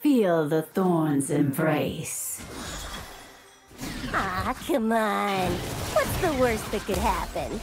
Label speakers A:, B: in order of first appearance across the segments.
A: Feel the thorn's embrace.
B: Ah, come on. What's the worst that could happen?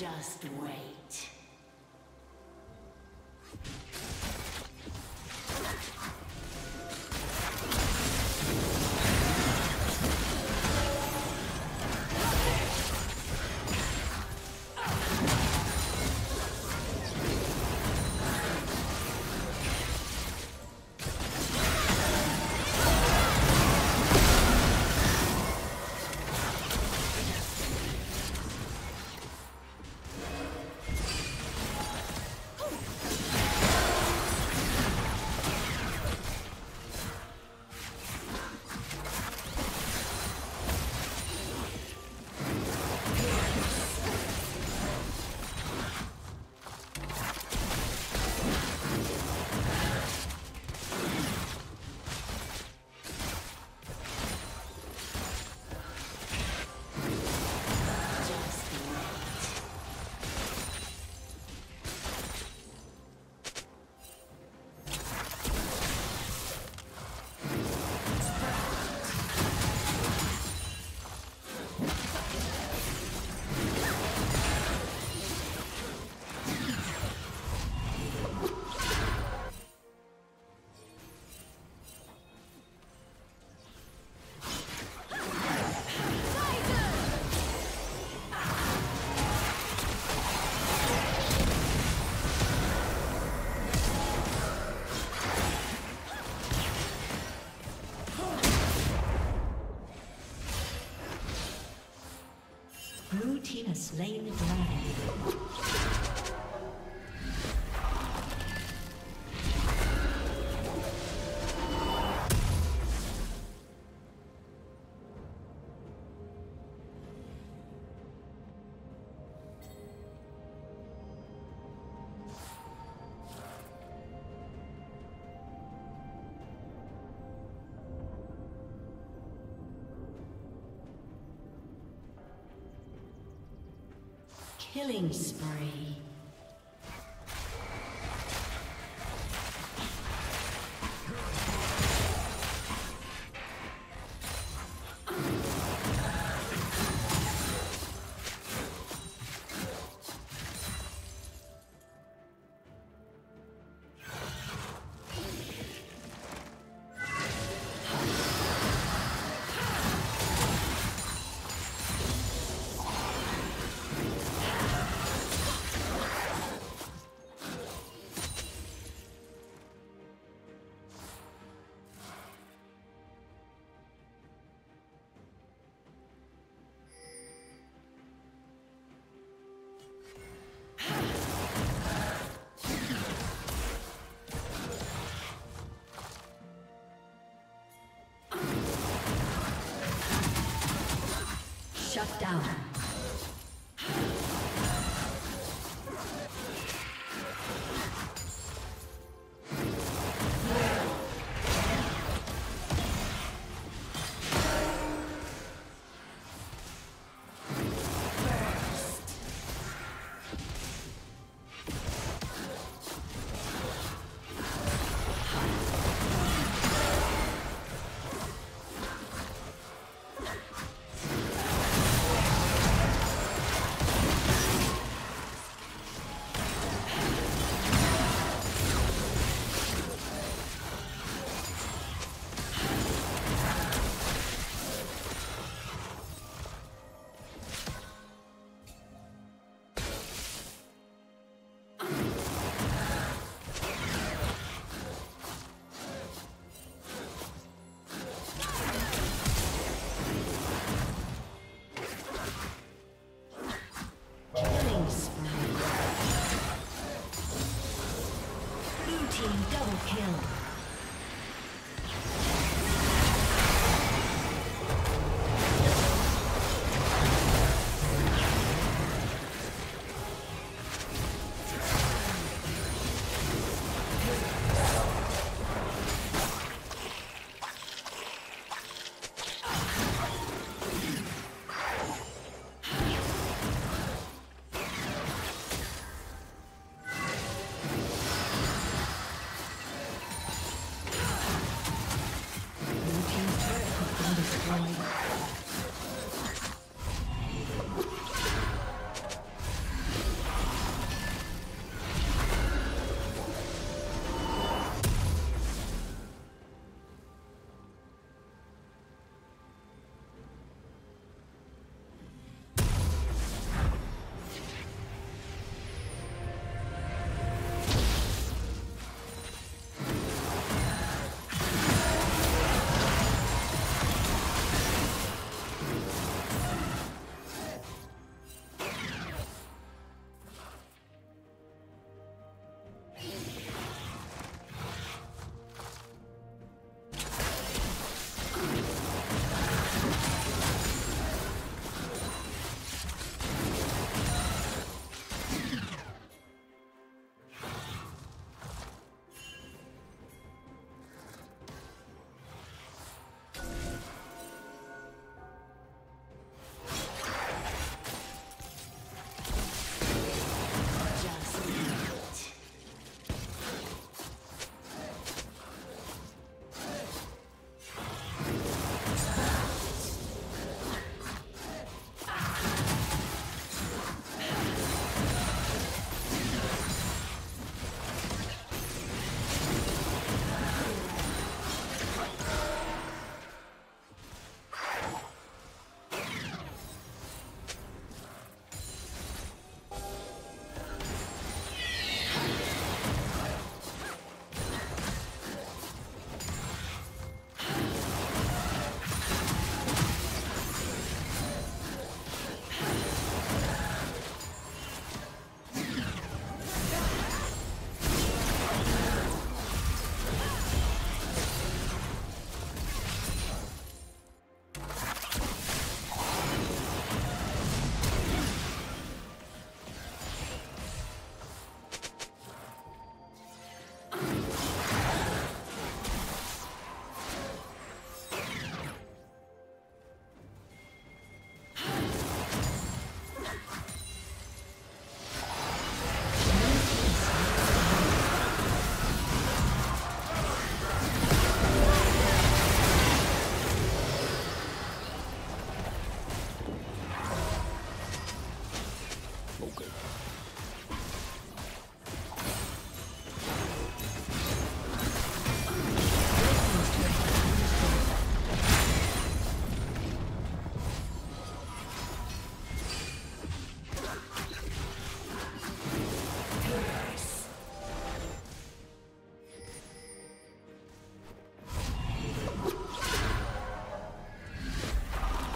A: Just wait.
C: Slain the dragon. Killing spree.
D: Okay.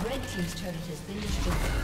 C: Red Team's turret has been destroyed.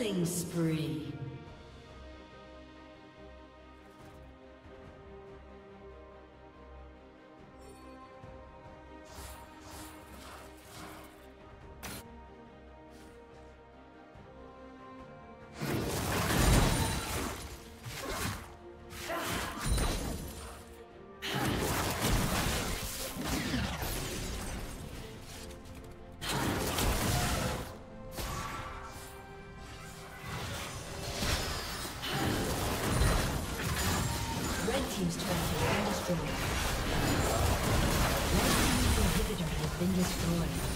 C: Killing spree. Been destroyed.